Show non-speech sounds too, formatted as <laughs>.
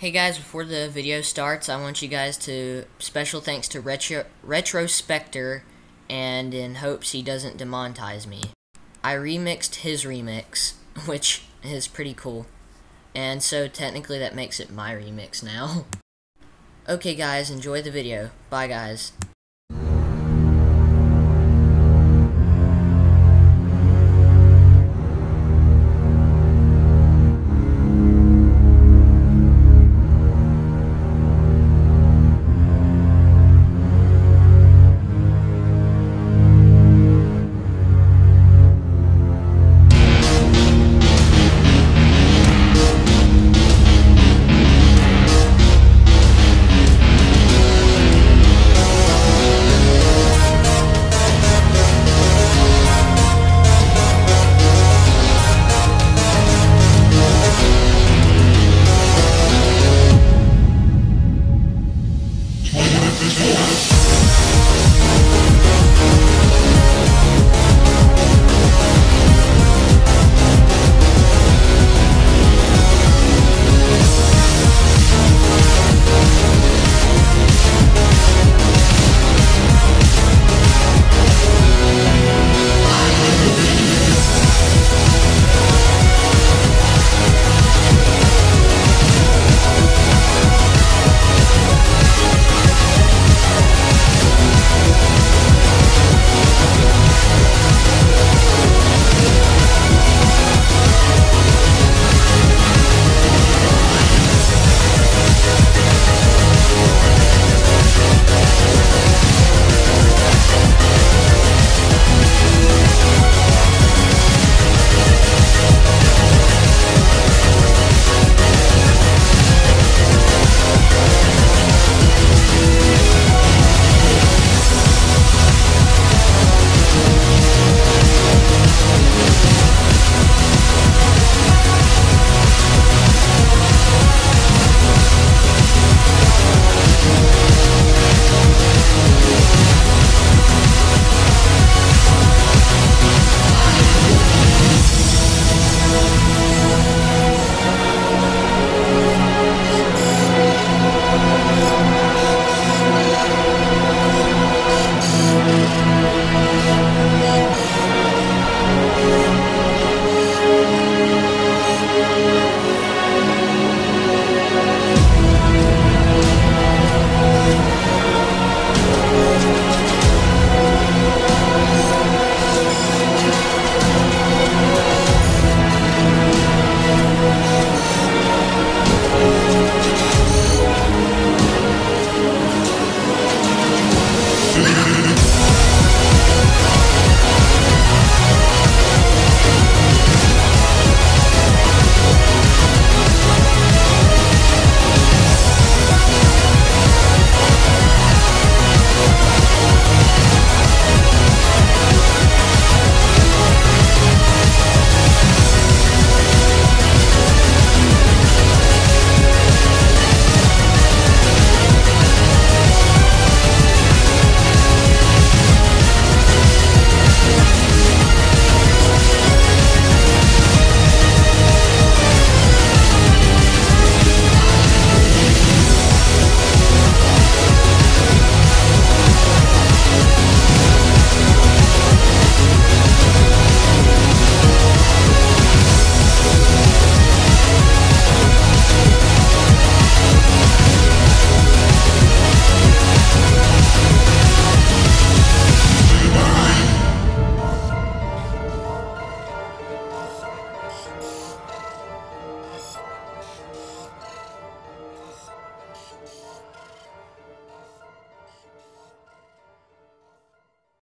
Hey guys, before the video starts, I want you guys to special thanks to Retro Retrospector and in hopes he doesn't demonetize me. I remixed his remix, <laughs> which is pretty cool. And so technically that makes it my remix now. <laughs> okay guys, enjoy the video. Bye guys.